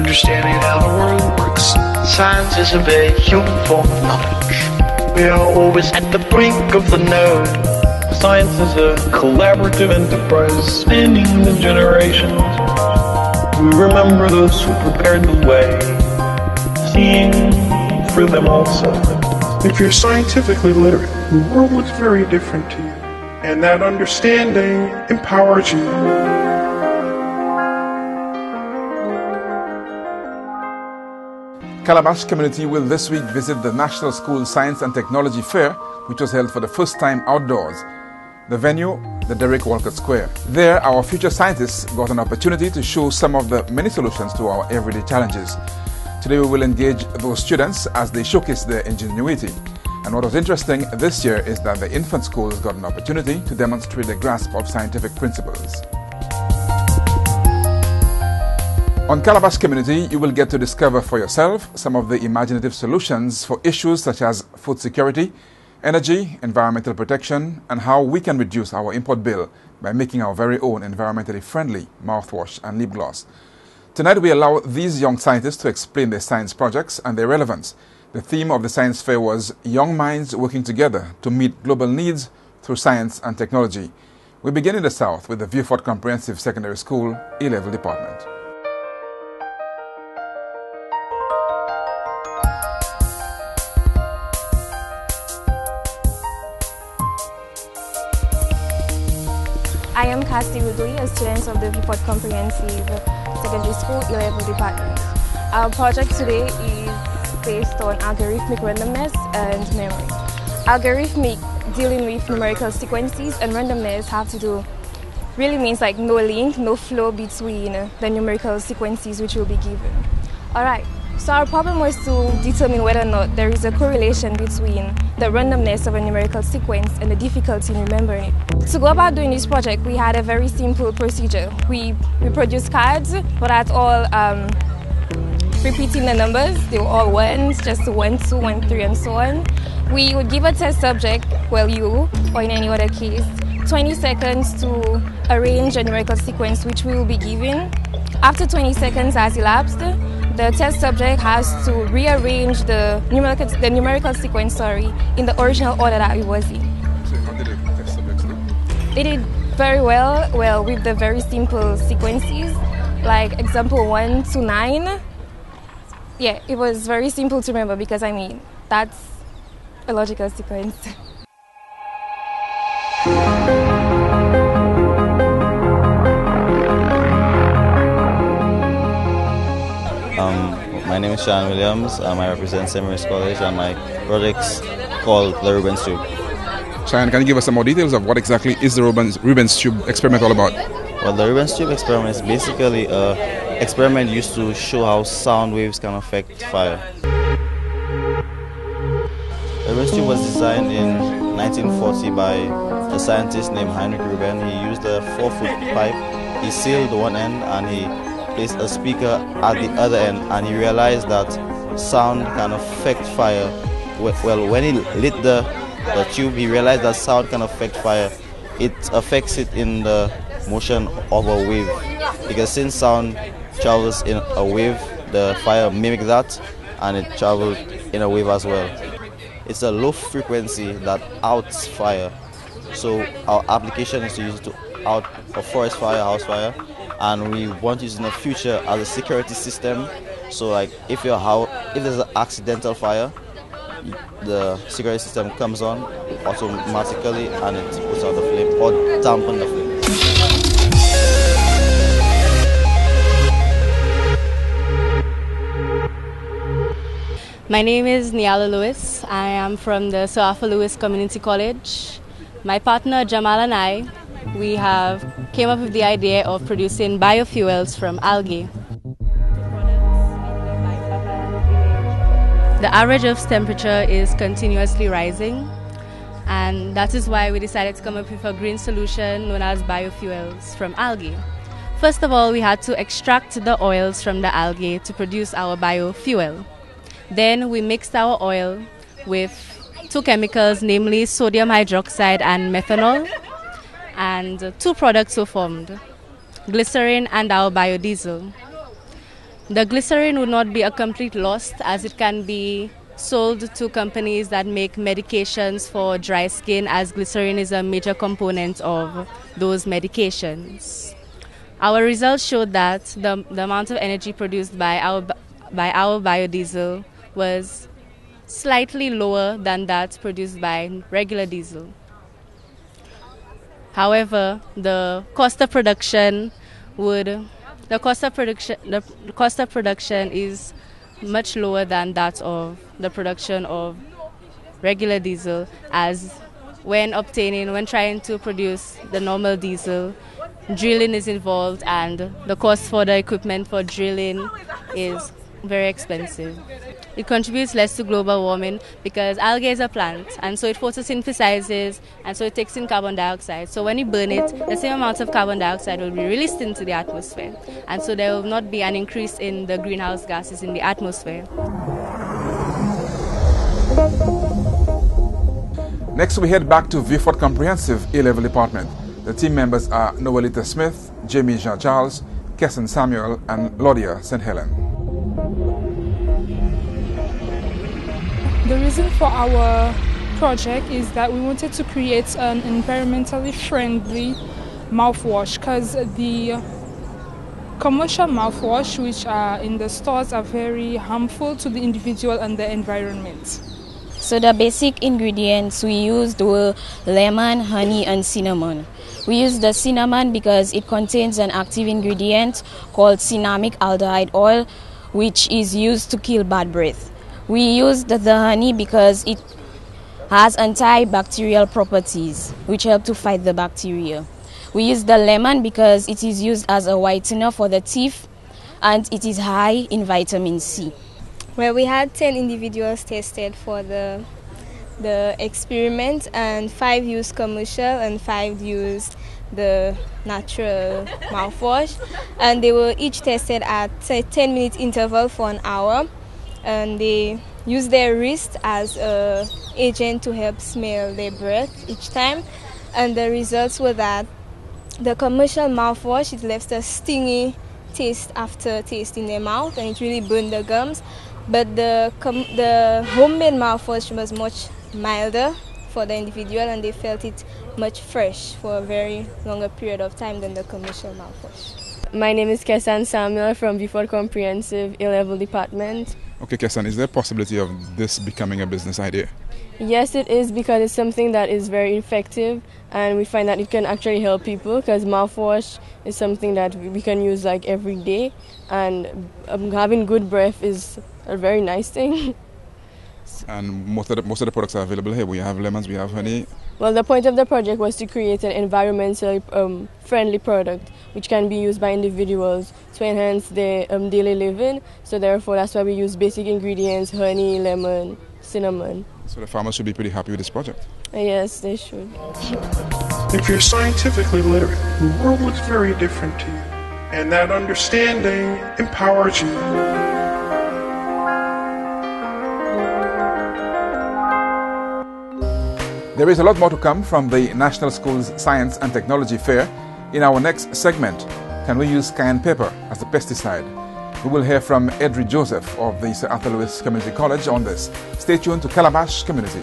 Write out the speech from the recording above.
understanding how the world works. Science is a form of knowledge. We are always at the brink of the node. Science is a collaborative enterprise spanning the generations. We remember those who prepared the way, seeing for them also. If you're scientifically literate, the world looks very different to you, and that understanding empowers you. Calabash community will this week visit the National School Science and Technology Fair, which was held for the first time outdoors. The venue, the Derek Walcott Square. There, our future scientists got an opportunity to show some of the many solutions to our everyday challenges. Today we will engage those students as they showcase their ingenuity. And what was interesting this year is that the infant schools got an opportunity to demonstrate a grasp of scientific principles. On Calabash Community, you will get to discover for yourself some of the imaginative solutions for issues such as food security, energy, environmental protection, and how we can reduce our import bill by making our very own environmentally friendly mouthwash and lip gloss. Tonight, we allow these young scientists to explain their science projects and their relevance. The theme of the science fair was Young Minds Working Together to Meet Global Needs Through Science and Technology. We begin in the South with the Vieux-Fort Comprehensive Secondary School A-Level Department. I am Casti Rudui, a student of the Vieux-Fort Comprehensive Secondary School A-Level Department. Our project today is based on algorithmic randomness and memory. Algorithmic dealing with numerical sequences and randomness have to do really means like no link, no flow between the numerical sequences which will be given. Alright, so our problem was to determine whether or not there is a correlation between the randomness of a numerical sequence and the difficulty in remembering it. To go about doing this project, we had a very simple procedure. We, we produced cards, but at all um, repeating the numbers, they were all ones, just one, two, one, three, and so on. We would give a test subject, well you, or in any other case, 20 seconds to arrange a numerical sequence which we will be given. After 20 seconds has elapsed, the test subject has to rearrange the numerical, the numerical sequence sorry, in the original order that it was in. So how did the test subjects do? They did very well, well, with the very simple sequences, like example 1 to 9. Yeah, it was very simple to remember because, I mean, that's a logical sequence. my name is Sean Williams. Um, I represent St. Mary's College and my project's called the Rubens Tube. Sean, can you give us some more details of what exactly is the Rubens, Rubens Tube experiment all about? Well, the Rubens Tube experiment is basically an experiment used to show how sound waves can affect fire. The Rubens Tube was designed in 1940 by a scientist named Heinrich Ruben. He used a four-foot pipe. He sealed one end and he placed a speaker at the other end and he realized that sound can affect fire. Well, when he lit the, the tube, he realized that sound can affect fire. It affects it in the motion of a wave because since sound travels in a wave, the fire mimic that and it travels in a wave as well. It's a low frequency that outs fire. So our application is to use it to out a forest fire, house fire, and we want to use in the future as a security system. So like if your house, if there's an accidental fire, the security system comes on automatically and it puts out the flame or dampen the flame. My name is Niala Lewis. I am from the Arthur Lewis Community College. My partner Jamal and I, we have came up with the idea of producing biofuels from algae. The average Earth's temperature is continuously rising, and that is why we decided to come up with a green solution known as biofuels from algae. First of all, we had to extract the oils from the algae to produce our biofuel. Then we mixed our oil with two chemicals, namely sodium hydroxide and methanol, and two products were formed. glycerin, and our biodiesel. The glycerin would not be a complete loss as it can be sold to companies that make medications for dry skin, as glycerin is a major component of those medications. Our results showed that the, the amount of energy produced by our, by our biodiesel was slightly lower than that produced by regular diesel. However, the cost of production would the cost of production the cost of production is much lower than that of the production of regular diesel as when obtaining when trying to produce the normal diesel drilling is involved and the cost for the equipment for drilling is very expensive. It contributes less to global warming because algae is a plant and so it photosynthesizes and so it takes in carbon dioxide. So when you burn it, the same amount of carbon dioxide will be released into the atmosphere and so there will not be an increase in the greenhouse gases in the atmosphere. Next, we head back to Vieux Fort Comprehensive A-Level Department. The team members are Noelita Smith, Jamie Jean Charles, Kesson Samuel, and Laudia St. Helen. The reason for our project is that we wanted to create an environmentally friendly mouthwash because the commercial mouthwash which are in the stores are very harmful to the individual and the environment. So the basic ingredients we used were lemon, honey and cinnamon. We used the cinnamon because it contains an active ingredient called cinnamic aldehyde oil which is used to kill bad breath. We used the honey because it has antibacterial properties which help to fight the bacteria. We use the lemon because it is used as a whitener for the teeth and it is high in vitamin C. Well, we had 10 individuals tested for the the experiment and 5 used commercial and 5 used the natural mouthwash and they were each tested at a 10 minute interval for an hour and they use their wrist as a agent to help smell their breath each time and the results were that the commercial mouthwash it left a stingy taste after tasting their mouth and it really burned the gums but the com- the homemade mouthwash was much milder for the individual and they felt it much fresh for a very longer period of time than the commercial mouthwash. My name is Kesan Samuel from Fort Comprehensive A-Level Department. Okay, Kesan, is there a possibility of this becoming a business idea? Yes, it is because it's something that is very effective and we find that it can actually help people because mouthwash is something that we can use like every day and um, having good breath is a very nice thing. And most of the most of the products are available here. We have lemons, we have honey. Well, the point of the project was to create an environmentally um, friendly product which can be used by individuals to enhance their um, daily living. So therefore, that's why we use basic ingredients: honey, lemon, cinnamon. So the farmers should be pretty happy with this project. Yes, they should. If you're scientifically literate, the world looks very different to you, and that understanding empowers you. There is a lot more to come from the National Schools Science and Technology Fair. In our next segment, can we use cayenne pepper as a pesticide? We will hear from Edry Joseph of the Sir Arthur Lewis Community College on this. Stay tuned to Calabash Community.